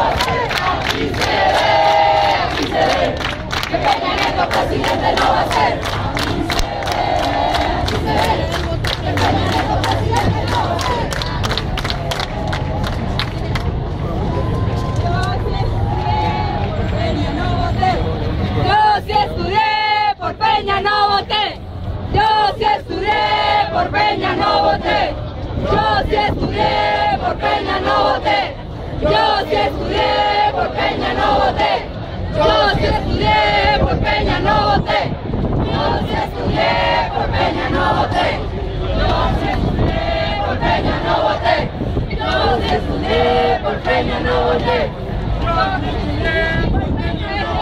Aquí se ve, aquí se ve, que Peña Nieto presidente no va a ser. Aquí se ve, aquí se ve, que Peña Nieto presidente no va a ser. Yo sí estudié por Peña, no voté. Yo sí estudié por Peña, no voté. Yo sí estudié por Peña, no voté. Yo sí estudié, por Peña no voté. Yo sí estudié, por Peña no voté. Yo sí estudié, por Peña no voté. Yo sí estudié, por Peña no voté. Yo sí estudié, por Peña no voté. Yo sí estudié, por Peña